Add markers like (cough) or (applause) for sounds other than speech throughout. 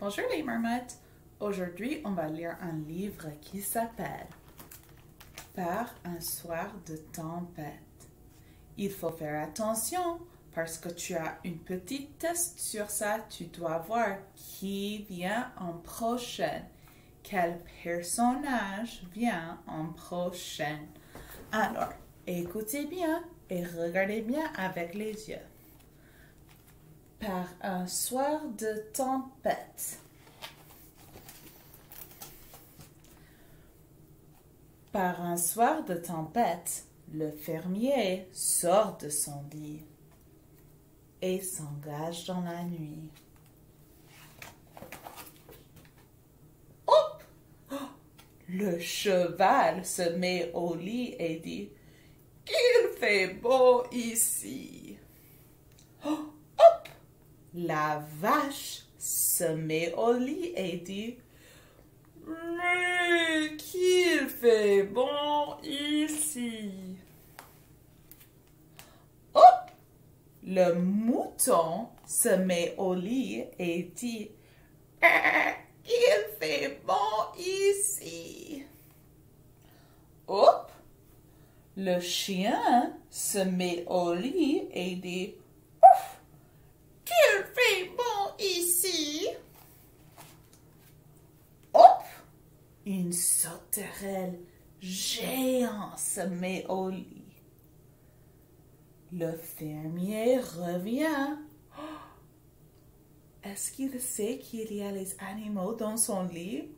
Bonjour les marmottes. Aujourd'hui, on va lire un livre qui s'appelle Par un soir de tempête. Il faut faire attention parce que tu as une petite test sur ça. Tu dois voir qui vient en prochaine. Quel personnage vient en prochaine? Alors, écoutez bien et regardez bien avec les yeux par un soir de tempête. Par un soir de tempête, le fermier sort de son lit et s'engage dans la nuit. Hop! Le cheval se met au lit et dit Qu'il fait beau ici. La vache se met au lit et dit Mais qu'il fait bon ici? Oh Le mouton se met au lit et dit Il fait bon ici? Hop Le chien se met au lit et dit Une sauterelle géante se met au lit. Le fermier revient. (gasps) Est-ce qu'il sait qu'il y a les animaux dans son lit?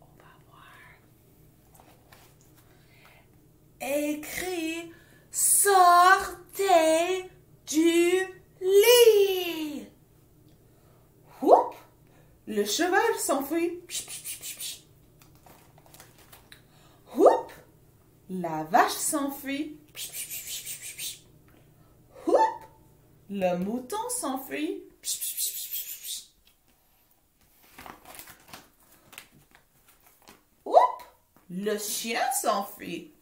On va voir. Écrit Sortez du lit. Le cheval s'enfuit. La vache s'enfuit. Le mouton s'enfuit. Le chien s'enfuit.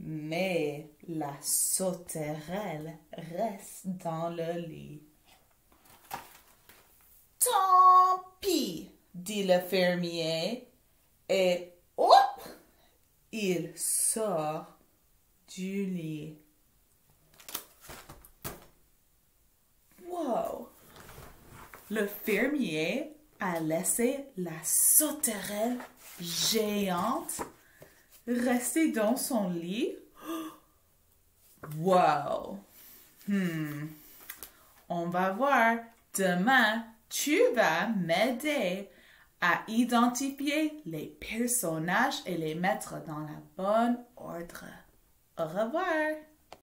Mais la sauterelle reste dans le lit. Tant pis, dit le fermier, et il sort du lit. Wow! Le fermier a laissé la sauterelle géante rester dans son lit. Wow! Hmm. On va voir. Demain, tu vas m'aider à identifier les personnages et les mettre dans la bonne ordre. Au revoir.